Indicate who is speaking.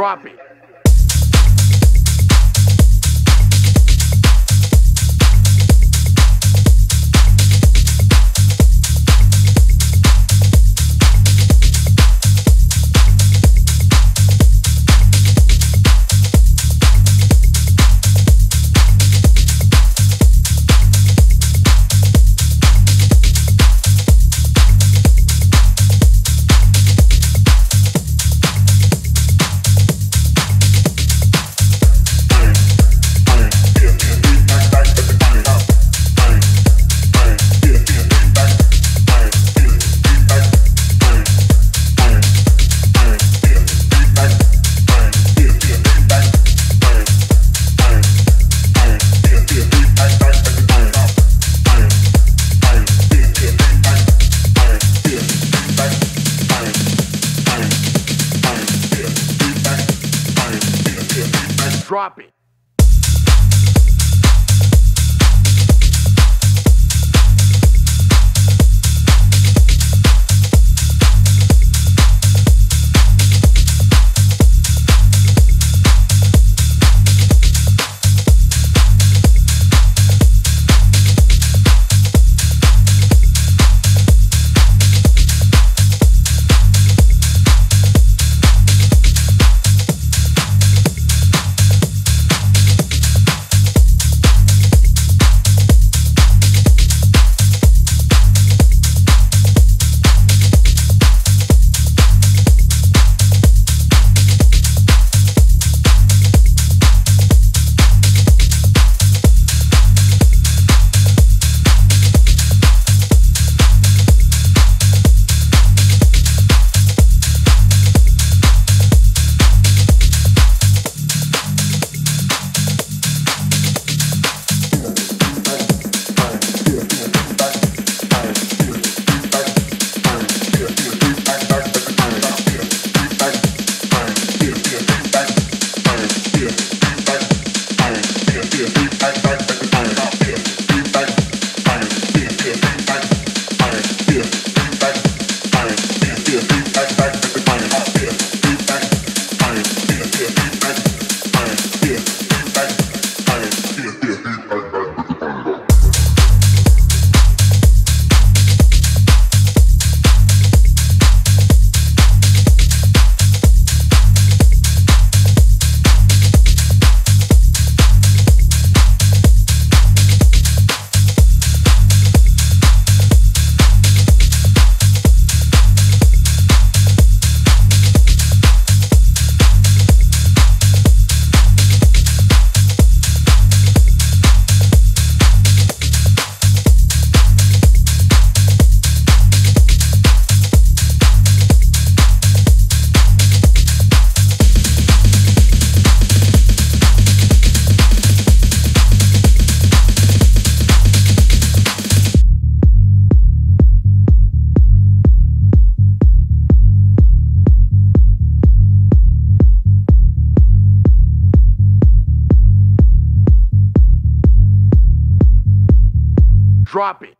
Speaker 1: it. Drop it.